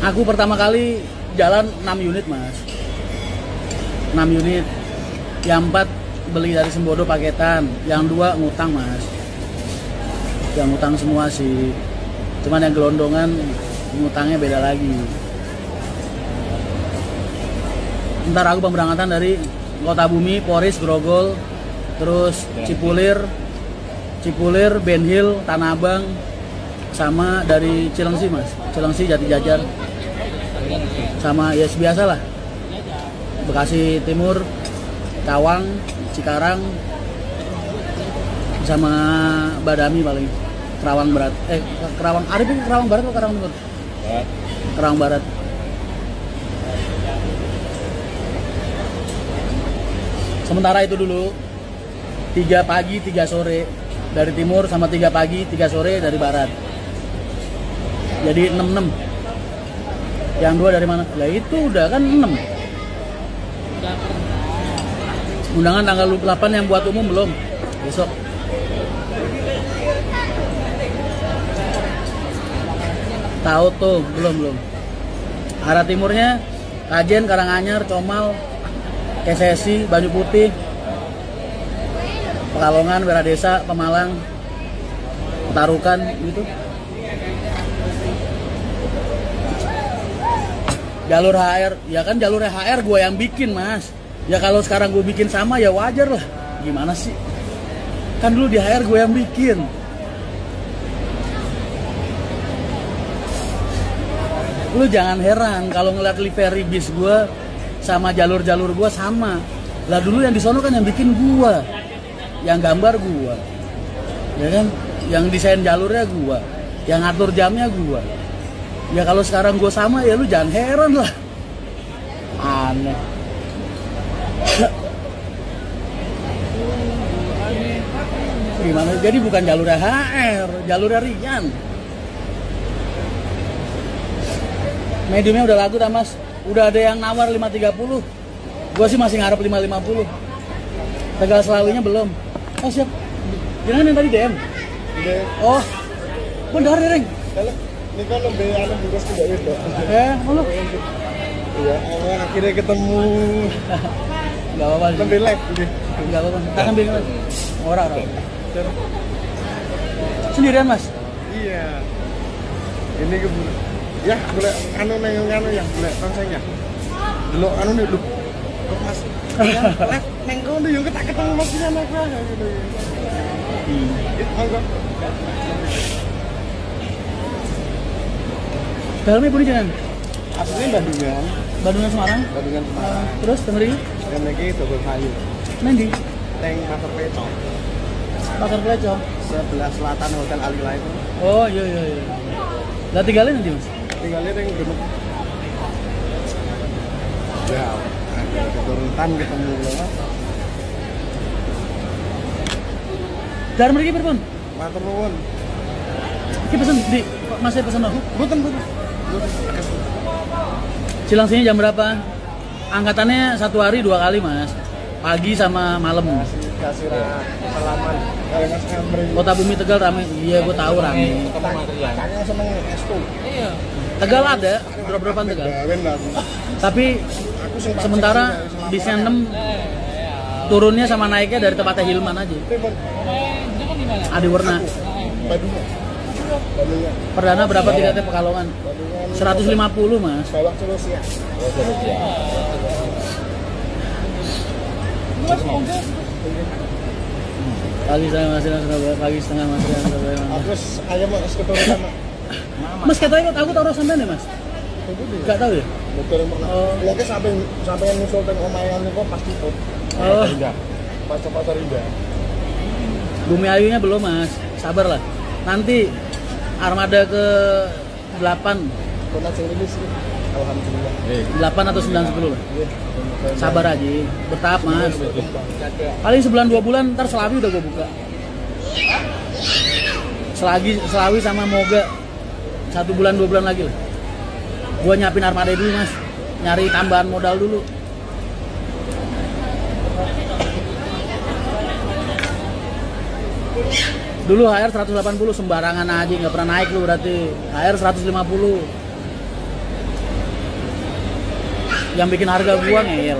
Aku pertama kali jalan 6 unit mas. 6 unit. Yang 4 beli dari Sembodo paketan Yang dua ngutang mas. Yang ngutang semua sih. Cuman yang gelondongan ngutangnya beda lagi. Ntar aku pemberangkatan dari Kota Bumi, Poris, Grogol Terus Cipulir Cipulir, Ben Hill, Tanah Abang sama dari Cilengsi mas. Cilengsi Jati Jajar sama ya biasa lah. Bekasi Timur Cawang Cikarang sama Badami paling. Kerawang Barat. Eh Kerawang Arif itu Kerawang Barat atau Kerawang Timur? Kerawang Barat. Sementara itu dulu tiga pagi tiga sore dari timur sama tiga pagi tiga sore dari barat. Jadi 66 yang dua dari mana? Ya itu udah kan 6 Undangan tanggal 8 yang buat umum belum? Besok. Tahu tuh, belum belum. Arah timurnya Kajen, Karanganyar, Comal Kesesi, Banyu Putih Pekalongan, Beradesa, Pemalang Tarukan gitu jalur HR ya kan jalur HR gue yang bikin mas. Ya kalau sekarang gue bikin sama ya wajar lah. Gimana sih? Kan dulu di HR gue yang bikin. Lu jangan heran kalau ngeliat livery bis gue sama jalur-jalur gue sama. Lah dulu yang di sono kan yang bikin gue yang gambar gue ya kan? Yang desain jalurnya gue yang ngatur jamnya gue ya kalau sekarang gue sama ya lu jangan heran lah. Aneh. Gimana? Jadi bukan jalur HR jalur Rian mediumnya udah lagu dah mas. Udah ada yang nawar 530 gue sih masih ngarep 550 tegal selawinya belum. Oh siap. Jangan yang tadi DM oh. Benar Reng ini kan lebih anu bungkus tidak itu eh lu iya akhirnya ketemu. Nggak apa-apa sih. lebih live ini nggak apa-apa. Kita kan orang orang sendirian mas? Iya. Ini ke bulu ya boleh anu neng anu ya boleh tonsengnya dulu anu nih lu kok mas? Ya, live neng kau nih yang kita ketemu mas di sana gitu itu monggo dalamnya pun jangan. Aslinya Bandungan. Bandungan Semarang. Bandungan Semarang. Terus tengeri yang lagi double kayu. Nendi neng pasar peco pasar Pleco sebelah selatan hotel Alila itu. Oh iya iya iya. Lah tinggalin nanti mas? Tinggalnya yang gemuk. Ya ada keturutan ketemu lo dari mereka berpun matur nuwun kita pesen di masih pesen aku? Buten, buten. Cilangsinya jam berapa? Angkatannya satu hari dua kali mas. Pagi sama malam. Kota bumi tegal rame. Iya gue tahu S2. tegal ada drop-dropan tegal. Tapi sementara bisnya 6 turunnya sama naiknya dari tempatnya Hilman aja. Ada warna Perdana berapa tiketnya Pekalongan Bandungan. 150 mas Bawah terus ya. pagi setengah masih Surabaya pagi setengah masih Surabaya Terus ayam mas keturutan. mas katanya aku taruh sampean ya mas Gak tahu ya Betul pernah. Oh. Lagi sampai sampai yang nyusul teng omayan niku pasti tuh. Oh. Pasar pasar indah. Bumi Ayunya belum mas sabar lah nanti armada ke 8 Kona sing rilis sih. Alhamdulillah. 8 atau 9 10 lah. Iya. sabar aja bertahap mas. paling sebulan dua bulan ntar Selawi udah gue buka. Selagi Selawi sama Moga satu bulan dua bulan lagi lah. Gue nyiapin armada dulu mas. Nyari tambahan modal dulu Dulu HR 180 sembarangan aja nggak pernah naik lu berarti. HR 150. Yang bikin harga gua ngeyel.